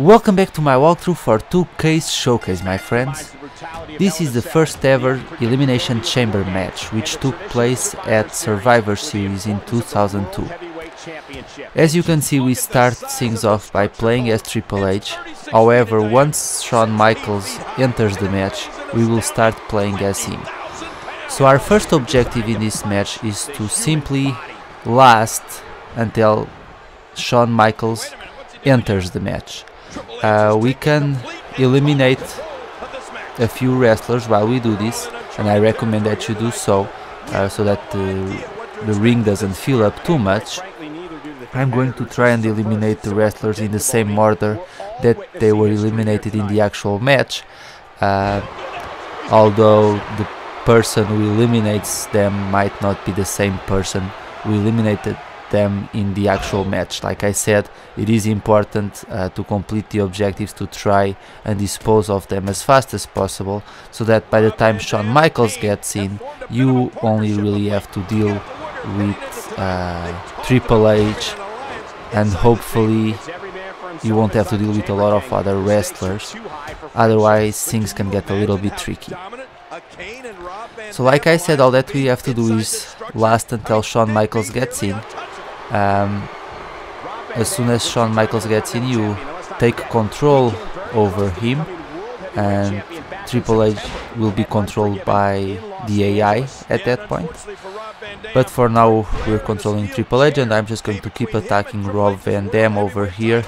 Welcome back to my walkthrough for 2K's Showcase my friends. This is the first ever Elimination Chamber match which took place at Survivor Series in 2002. As you can see we start things off by playing as Triple H, however once Shawn Michaels enters the match we will start playing as him. So our first objective in this match is to simply last until Shawn Michaels enters the match. Uh, we can eliminate a few wrestlers while we do this and I recommend that you do so uh, so that the, the ring doesn't fill up too much. I'm going to try and eliminate the wrestlers in the same order that they were eliminated in the actual match uh, although the person who eliminates them might not be the same person who eliminated them in the actual match. Like I said, it is important uh, to complete the objectives to try and dispose of them as fast as possible so that by the time Shawn Michaels gets in, you only really have to deal with uh, Triple H and hopefully you won't have to deal with a lot of other wrestlers. Otherwise things can get a little bit tricky. So like I said all that we have to do is last until Shawn Michaels gets in um, as soon as Shawn Michaels gets in you take control over him and Triple H will be controlled by the AI at that point. But for now we're controlling Triple H and I'm just going to keep attacking Rob Van Dam over here.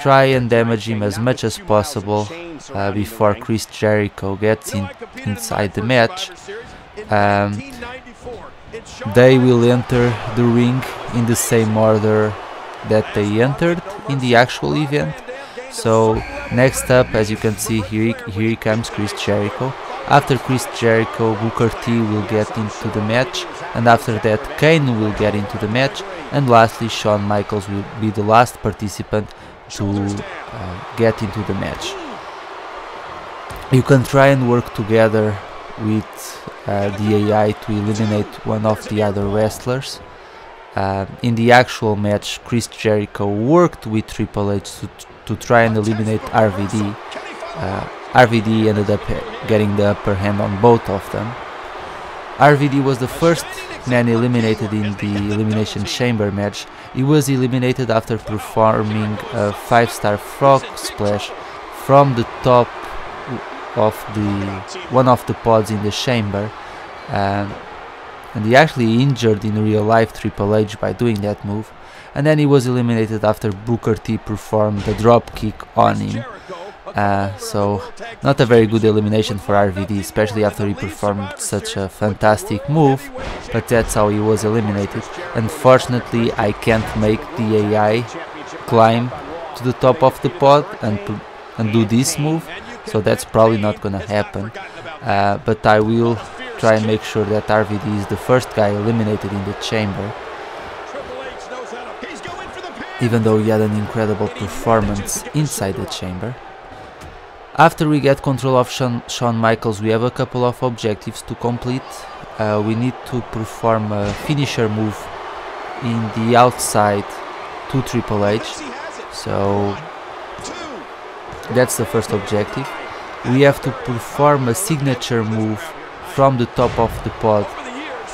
Try and damage him as much as possible uh, before Chris Jericho gets in inside the match. Um, they will enter the ring in the same order that they entered in the actual event. So next up, as you can see here, here comes Chris Jericho. After Chris Jericho, Booker T will get into the match, and after that Kane will get into the match, and lastly Shawn Michaels will be the last participant to uh, get into the match. You can try and work together with the AI to eliminate one of the other wrestlers. Uh, in the actual match, Chris Jericho worked with Triple H to, to try and eliminate RVD. Uh, RVD ended up getting the upper hand on both of them. RVD was the first man eliminated in the Elimination Chamber match. He was eliminated after performing a 5-star frog splash from the top of the one of the pods in the chamber um, and he actually injured in real life Triple H by doing that move and then he was eliminated after Booker T performed the drop kick on him. Uh, so not a very good elimination for RVD especially after he performed such a fantastic move but that's how he was eliminated. Unfortunately I can't make the AI climb to the top of the pod and, and do this move so that's probably not gonna happen. Uh, but I will try and make sure that RVD is the first guy eliminated in the chamber. Even though he had an incredible performance inside the chamber. After we get control of Shawn, Shawn Michaels we have a couple of objectives to complete. Uh, we need to perform a finisher move in the outside to Triple H. So that's the first objective. We have to perform a signature move from the top of the pod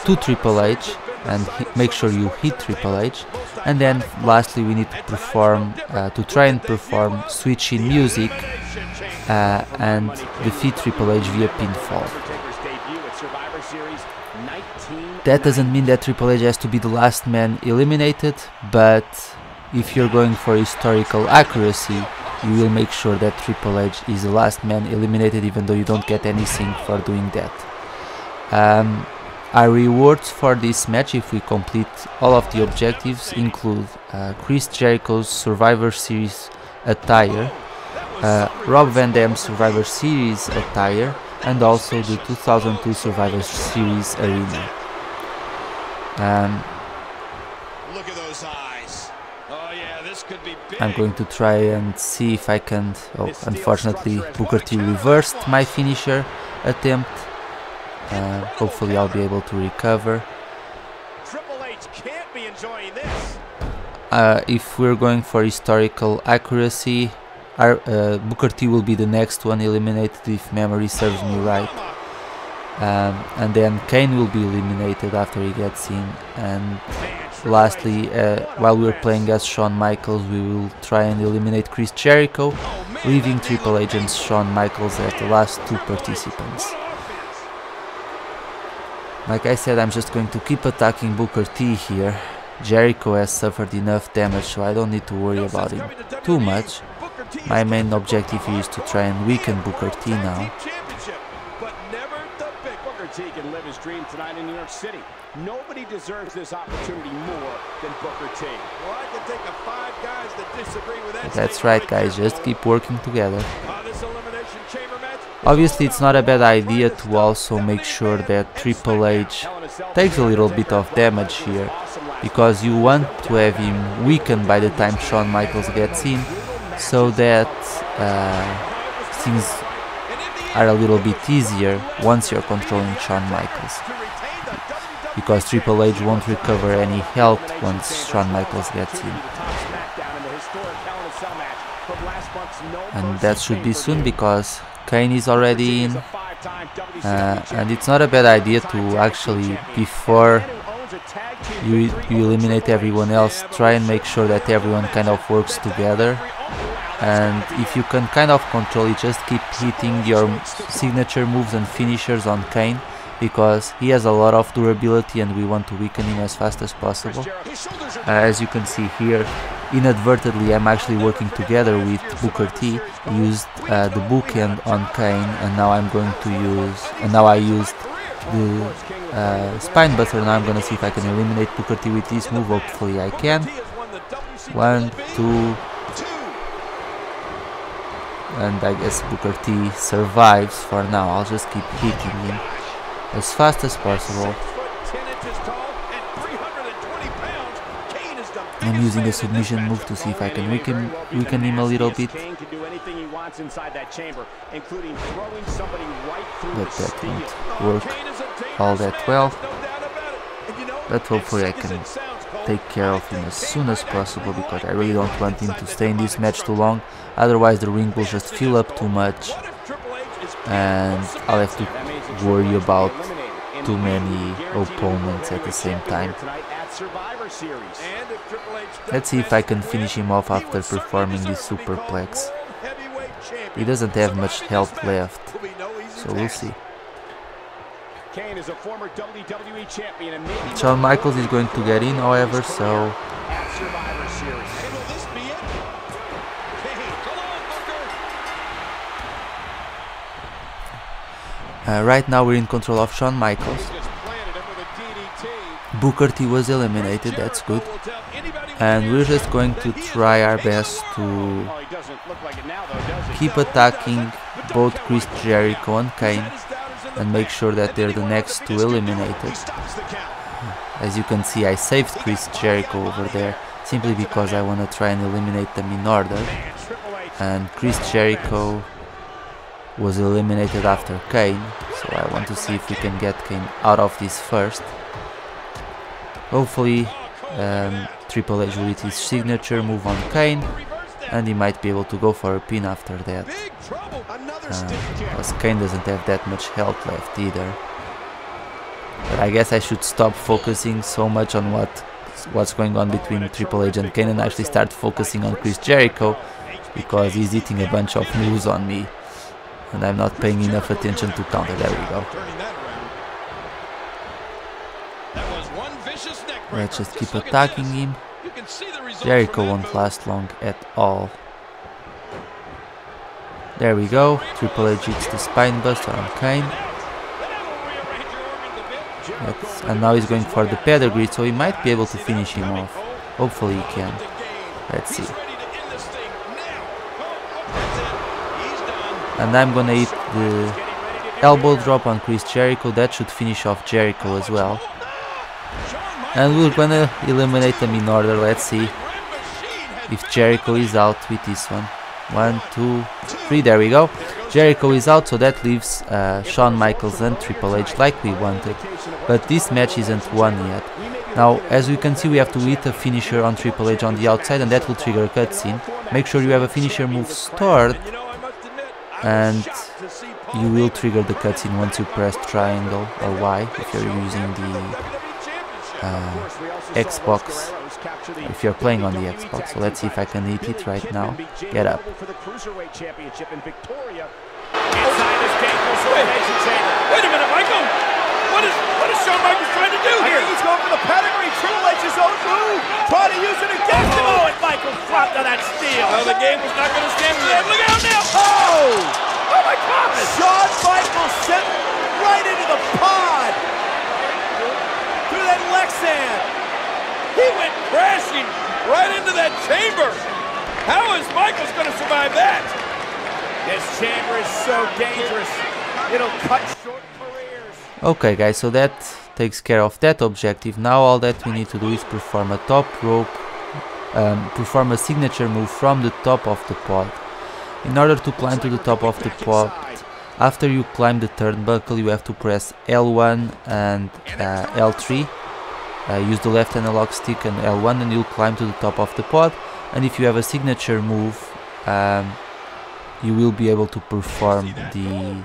to Triple H and make sure you hit Triple H. And then lastly we need to perform, uh, to try and perform Sweet Chin Music uh, and defeat Triple H via pinfall. That doesn't mean that Triple H has to be the last man eliminated, but if you're going for historical accuracy, you will make sure that Triple H is the last man eliminated even though you don't get anything for doing that. Um, our rewards for this match if we complete all of the objectives include uh, Chris Jericho's Survivor Series attire, uh, Rob Van Dam's Survivor Series attire and also the 2002 Survivor Series arena. Um, I'm going to try and see if I can... Oh, unfortunately Booker T reversed my finisher attempt. Uh, hopefully I'll be able to recover. Uh, if we're going for historical accuracy, our, uh, Booker T will be the next one eliminated if memory serves me right. Um, and then Kane will be eliminated after he gets in. And lastly, uh, while we're playing as Shawn Michaels, we will try and eliminate Chris Jericho, leaving Triple and Shawn Michaels as the last two participants. Like I said, I'm just going to keep attacking Booker T here. Jericho has suffered enough damage, so I don't need to worry about him too much. My main objective is to try and weaken Booker T now. T can live his dream tonight in New York City. Nobody deserves this opportunity more than Booker T. Well, I can think of five guys that disagree with that. That's right, guys. Just keep working together. Obviously, it's not a bad idea to also make sure that Triple H takes a little bit of damage here, because you want to have him weakened by the time Shawn Michaels gets in, so that uh, things are a little bit easier once you're controlling Shawn Michaels. Because Triple H won't recover any health once Shawn Michaels gets in. And that should be soon because Kane is already in. Uh, and it's not a bad idea to actually, before you, you eliminate everyone else, try and make sure that everyone kind of works together and if you can kind of control it just keep hitting your signature moves and finishers on Kane because he has a lot of durability and we want to weaken him as fast as possible. Uh, as you can see here, inadvertently I'm actually working together with Booker T, used uh, the bookend on Kane and now I'm going to use, and now I used the uh, spine buster now I'm gonna see if I can eliminate Booker T with this move, hopefully I can. One, two, and I guess Booker T survives for now. I'll just keep hitting him as fast as possible. I'm using a submission move to see if I can weaken, weaken him a little bit. But that won't work all that well. But hopefully I can take care of him as soon as possible because I really don't want him to stay in this match too long otherwise the ring will just fill up too much and I'll have to worry about too many opponents at the same time. Let's see if I can finish him off after performing this superplex. He doesn't have much health left, so we'll see. Kane is a former WWE champion and maybe Shawn Michaels is going to get in, however, so uh, right now we're in control of Shawn Michaels. Booker T was eliminated, that's good. And we're just going to try our best to keep attacking both Chris Jericho and Kane and make sure that they're the next to eliminated. As you can see I saved Chris Jericho over there simply because I want to try and eliminate them in order and Chris Jericho was eliminated after Kane so I want to see if we can get Kane out of this first. Hopefully um, Triple H will hit his signature move on Kane and he might be able to go for a pin after that. Uh, because Kane doesn't have that much health left either. But I guess I should stop focusing so much on what what's going on between Triple H and Kane and actually start focusing on Chris Jericho because he's eating a bunch of moves on me and I'm not paying enough attention to counter. There we go. Let's just keep attacking him. Jericho won't last long at all. There we go. Triple H hits the spine buster on Kane. and now he's going for the pedigree, so he might be able to finish him off. Hopefully he can. Let's see. And I'm gonna hit the elbow drop on Chris Jericho. That should finish off Jericho as well. And we're gonna eliminate them in order. Let's see if Jericho is out with this one. One, two, three, there we go. Jericho is out, so that leaves uh, Shawn Michaels and Triple H like we wanted. But this match isn't won yet. Now, as we can see, we have to hit a finisher on Triple H on the outside, and that will trigger a cutscene. make sure you have a finisher move stored and you will trigger the cutscene once you press triangle or Y if you're using the uh, Xbox if you're playing on the Xbox. So let's see if I can hit it right now. Get up. Oh. Wait, wait a minute, Michael! What is, what is Shawn Michaels trying to do here? he's going for the pedigree. Triple H's own move. Trying to use it against him. Oh, and Michaels dropped on that steel. Well, oh, the game was not going to stand for that. Look out now! Oh! Oh my God! Shawn Michaels sent right into the pod. Through that Lexan. Crashing right into that chamber. How is Michaels going to survive that? This chamber is so dangerous. It'll cut short careers. Okay guys, so that takes care of that objective. Now all that we need to do is perform a top rope, um, perform a signature move from the top of the pod. In order to climb to the top of the pod, after you climb the turnbuckle you have to press L1 and uh, L3 uh, use the left analog stick and L1 and you'll climb to the top of the pod. And if you have a signature move um, you will be able to perform the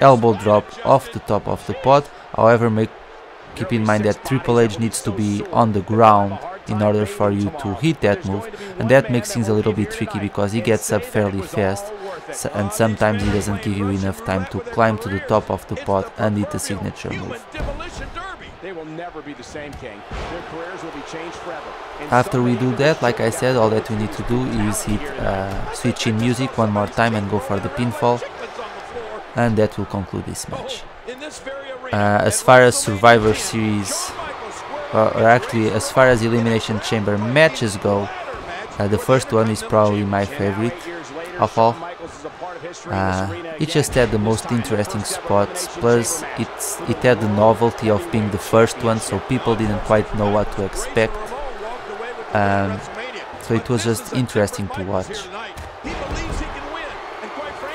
elbow drop off the top of the pod. However make keep in mind that Triple H needs to be on the ground in order for you to hit that move. and that makes things a little bit tricky because he gets up fairly fast and sometimes he doesn't give you enough time to climb to the top of the pod and hit the signature move. After we do that, like I said, all that we need to do is hit uh, Sweet Chin Music one more time and go for the pinfall. And that will conclude this match. Uh, as far as Survivor Series or actually as far as Elimination Chamber matches go, uh, the first one is probably my favorite of all. Uh, it just had the most interesting spots, plus it's, it had the novelty of being the first one, so people didn't quite know what to expect. Um, so it was just interesting to watch.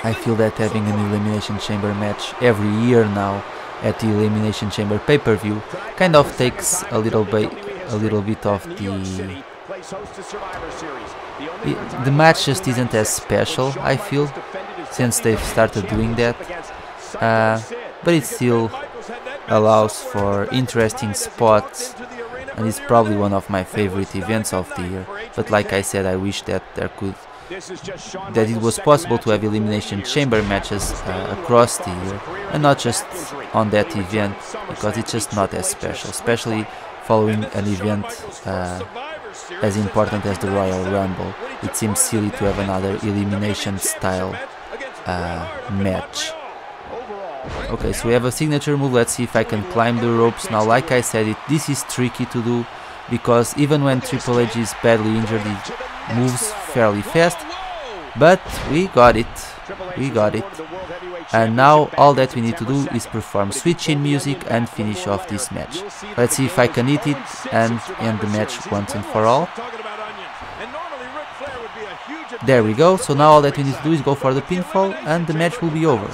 I feel that having an Elimination Chamber match every year now at the Elimination Chamber pay-per-view kind of takes a little bit a little bit of the the match just isn't as special I feel since they've started doing that uh, but it still allows for interesting spots and it's probably one of my favorite events of the year but like I said I wish that there could that it was possible to have elimination chamber matches uh, across the year and not just on that event because it's just not as special, especially following an event uh, as important as the Royal Rumble. It seems silly to have another elimination style uh, match. Okay, so we have a signature move, let's see if I can climb the ropes. Now, like I said, it, this is tricky to do because even when Triple H is badly injured, he moves fairly fast, but we got it, we got it. And now all that we need to do is perform Sweet Chin Music and finish off this match. Let's see if I can hit it and end the match once and for all. There we go, so now all that we need to do is go for the pinfall and the match will be over.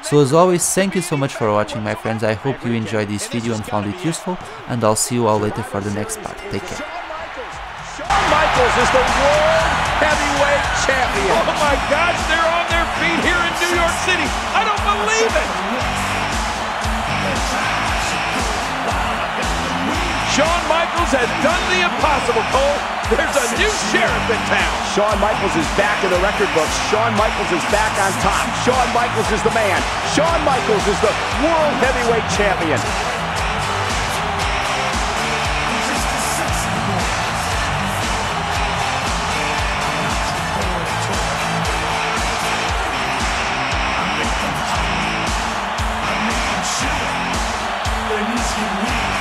So as always, thank you so much for watching my friends, I hope you enjoyed this video and found it useful, and I'll see you all later for the next part. Take care. Shawn Michaels is the world heavyweight champion. Oh my gosh, they're on their feet here in New York City. I don't believe it. Shawn Michaels has done the impossible, Cole. There's a new sheriff in town. Shawn Michaels is back in the record books. Shawn Michaels is back on top. Shawn Michaels is the man. Shawn Michaels is the World Heavyweight Champion. Thank you.